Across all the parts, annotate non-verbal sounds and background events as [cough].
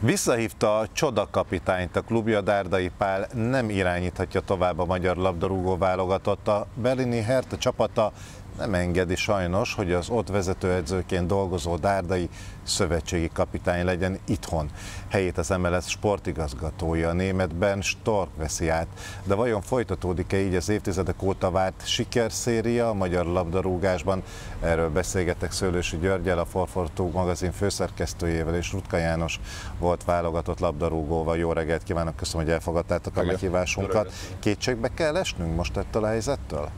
Visszahívta a csodakapitányt a klubja, Dárdai Pál nem irányíthatja tovább a magyar labdarúgó válogatott. A berlini Hertha csapata nem engedi sajnos, hogy az ott vezetőedzőként dolgozó Dárdai szövetségi kapitány legyen itthon. Helyét az MLS sportigazgatója, a németben Stork veszi át. De vajon folytatódik-e így az évtizedek óta várt sikerszéria a magyar labdarúgásban? Erről beszélgetek Szőlősi Györgyel, a Forfortó magazin főszerkesztőjével és Rutka János volt válogatott labdarúgóval. Jó reggelt kívánok, köszönöm, hogy elfogadtátok a meghívásunkat. Kétségbe kell esnünk most ettől a helyzettől?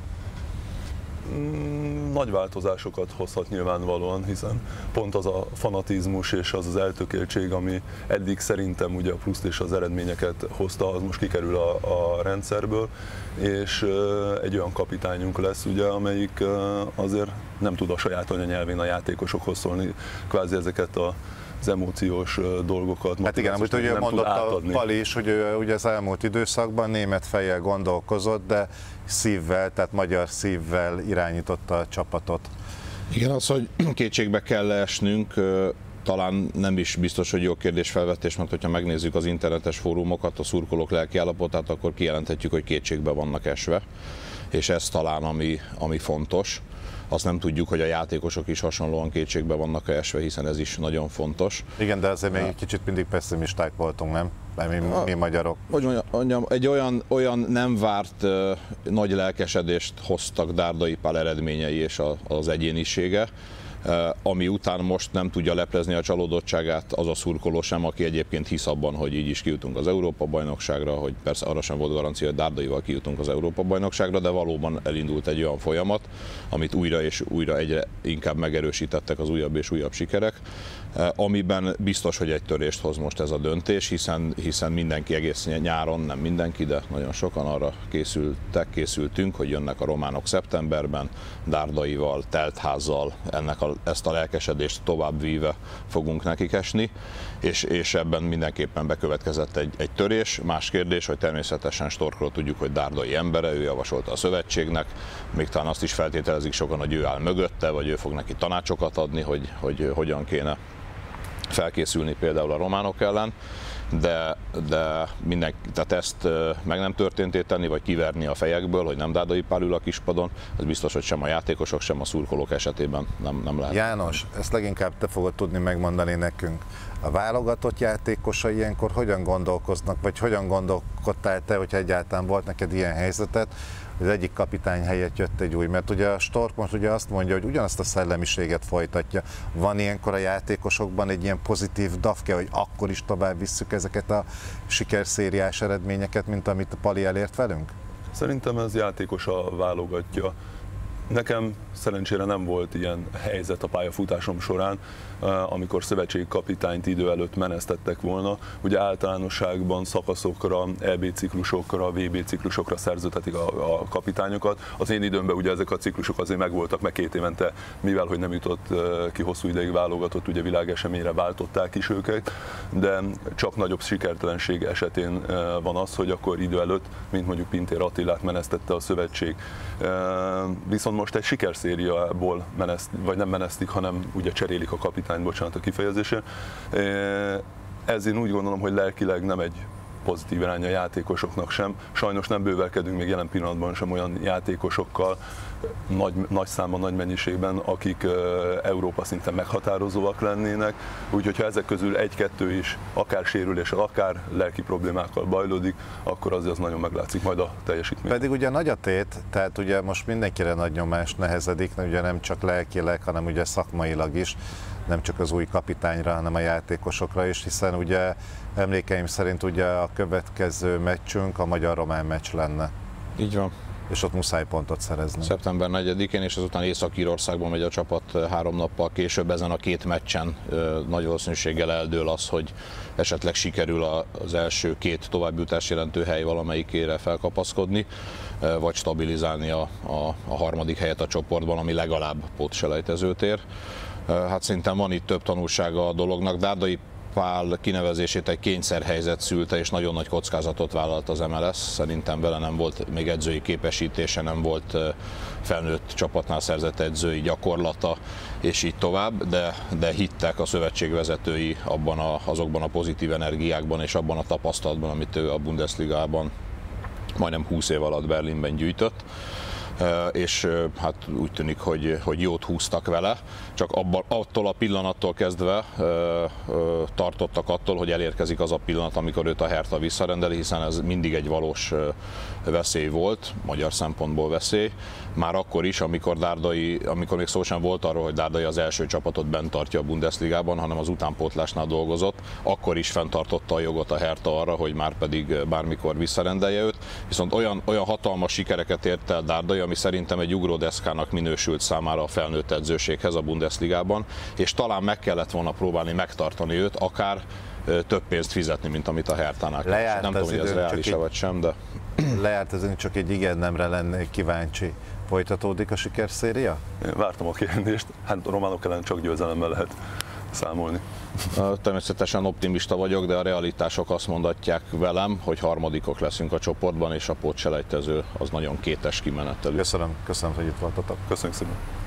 Mm, nagy változásokat hozhat nyilvánvalóan, hiszen pont az a fanatizmus és az az eltökéltség, ami eddig szerintem ugye a pluszt és az eredményeket hozta, az most kikerül a, a rendszerből, és egy olyan kapitányunk lesz, ugye, amelyik azért nem tud a saját anyanyelvén a játékosokhoz szólni, kvázi ezeket a az emóciós dolgokat. Hát igen, most ugye mondott a Pali is, hogy ő ugye az elmúlt időszakban német fejjel gondolkozott, de szívvel, tehát magyar szívvel irányította a csapatot. Igen, az, hogy [clears throat] kétségbe kell esnünk, talán nem is biztos, hogy jó kérdés felvetés, mert hogyha megnézzük az internetes fórumokat, a szurkolók lelki állapotát, akkor kijelenthetjük, hogy kétségbe vannak esve, és ez talán ami, ami fontos. Azt nem tudjuk, hogy a játékosok is hasonlóan kétségbe vannak esve, hiszen ez is nagyon fontos. Igen, de azért még egy kicsit mindig pessimisták voltunk, nem? Mi, mi magyarok. Hogy mondjam, egy olyan, olyan nem várt nagy lelkesedést hoztak Dárdai Pál eredményei és a, az egyénisége, ami után most nem tudja leplezni a csalódottságát az a szurkoló sem, aki egyébként hisz abban, hogy így is kijutunk az Európa-bajnokságra, hogy persze arra sem volt garancia, hogy Dárdaival kijutunk az Európa-bajnokságra, de valóban elindult egy olyan folyamat, amit újra és újra egyre inkább megerősítettek az újabb és újabb sikerek, amiben biztos, hogy egy törést hoz most ez a döntés, hiszen, hiszen mindenki egész nyáron, nem mindenki, de nagyon sokan arra készültek, készültünk, hogy jönnek a románok szeptemberben, Dárdaival, teltházzal, ennek a ezt a lelkesedést tovább víve fogunk nekik esni, és, és ebben mindenképpen bekövetkezett egy, egy törés. Más kérdés, hogy természetesen Storkról tudjuk, hogy Dárdai embere, ő javasolta a szövetségnek, még talán azt is feltételezik sokan, hogy ő áll mögötte, vagy ő fog neki tanácsokat adni, hogy, hogy hogyan kéne felkészülni például a románok ellen de, de minden, tehát ezt meg nem történt tenni, vagy kiverni a fejekből, hogy nem Dádai Pál ül a kispadon, az biztos, hogy sem a játékosok, sem a szurkolók esetében nem, nem lehet. János, ezt leginkább te fogod tudni megmondani nekünk. A válogatott játékosai ilyenkor hogyan gondolkoznak, vagy hogyan gondolkodtál te, hogyha egyáltalán volt neked ilyen helyzetet, az egyik kapitány helyett jött egy új, mert ugye a Stork most ugye azt mondja, hogy ugyanazt a szellemiséget folytatja. Van ilyenkor a játékosokban egy ilyen pozitív dafke, hogy akkor is tovább visszük ezeket a sikerszériás eredményeket, mint amit a Pali elért velünk? Szerintem ez játékosa válogatja. Nekem szerencsére nem volt ilyen helyzet a pályafutásom során, eh, amikor szövetségi kapitányt idő előtt menesztettek volna. Ugye általánosságban szakaszokra, EB ciklusokra, VB ciklusokra szerződhetik a, a kapitányokat. Az én időmben ugye ezek a ciklusok azért megvoltak, meg két évente, mivel hogy nem jutott eh, ki hosszú ideig válogatott, ugye világeseményre váltották is őket, de csak nagyobb sikertelenség esetén eh, van az, hogy akkor idő előtt, mint mondjuk Pintér Attilát menesztette a szövetség. Viszont most egy sikerszériából meneszt, vagy nem menesztik, hanem ugye cserélik a kapitányt, bocsánat a kifejezésén. Ez én úgy gondolom, hogy lelkileg nem egy pozitív irány a játékosoknak sem. Sajnos nem bővelkedünk még jelen pillanatban sem olyan játékosokkal, nagy, nagy számban, nagy mennyiségben, akik Európa szinten meghatározóak lennének. Úgyhogy ha ezek közül egy-kettő is akár sérüléssel, akár lelki problémákkal bajlódik, akkor azért az nagyon meglátszik majd a teljesítmény. Pedig ugye nagy a tét, tehát ugye most mindenkire nagy nyomás nehezedik, ugye nem csak lelkileg, hanem ugye szakmailag is nem csak az új kapitányra, hanem a játékosokra is, hiszen ugye emlékeim szerint ugye a következő meccsünk a magyar-román meccs lenne. Így van. És ott muszáj pontot szerezni. Szeptember 4-én, és azután Észak-Írországban megy a csapat három nappal később ezen a két meccsen nagy valószínűséggel eldől az, hogy esetleg sikerül az első két továbbjutást jelentő hely valamelyikére felkapaszkodni, vagy stabilizálni a, a, a harmadik helyet a csoportban, ami legalább pótselejtezőt ér. Hát szerintem van itt több tanulsága a dolognak. Dárdai Pál kinevezését egy kényszerhelyzet szülte, és nagyon nagy kockázatot vállalt az MLS. Szerintem vele nem volt még edzői képesítése, nem volt felnőtt csapatnál szerzett edzői gyakorlata, és így tovább, de, de hittek a szövetség vezetői abban a, azokban a pozitív energiákban és abban a tapasztalatban, amit ő a Bundesligában majdnem 20 év alatt Berlinben gyűjtött és hát úgy tűnik, hogy, hogy jót húztak vele, csak abban, attól a pillanattól kezdve tartottak attól, hogy elérkezik az a pillanat, amikor őt a Hertha visszarendeli, hiszen ez mindig egy valós veszély volt, magyar szempontból veszély. Már akkor is, amikor Dárdai, amikor még szó sem volt arról, hogy Dárdai az első csapatot bent tartja a Bundesligában, hanem az utánpótlásnál dolgozott, akkor is fenntartotta a jogot a Hertha arra, hogy már pedig bármikor visszarendelje őt. Viszont olyan, olyan hatalmas sikereket ért el Dárdai, ami szerintem egy ugródeszkának minősült számára a felnőtt edzőséghez a Bundesligában, és talán meg kellett volna próbálni megtartani őt, akár több pénzt fizetni, mint amit a Hertánál Lejárt Nem tudom, hogy ez reális vagy sem, de... [clears throat] Lejárt ez csak egy igen nemre lennék kíváncsi. Folytatódik a sikerszéria? Én vártam a kérdést, hát a románok ellen csak győzelemmel lehet számolni. Természetesen optimista vagyok, de a realitások azt mondatják velem, hogy harmadikok leszünk a csoportban, és a pótselejtező az nagyon kétes kimenetelő. Köszönöm, köszönöm, hogy itt voltatok. Köszönjük szépen.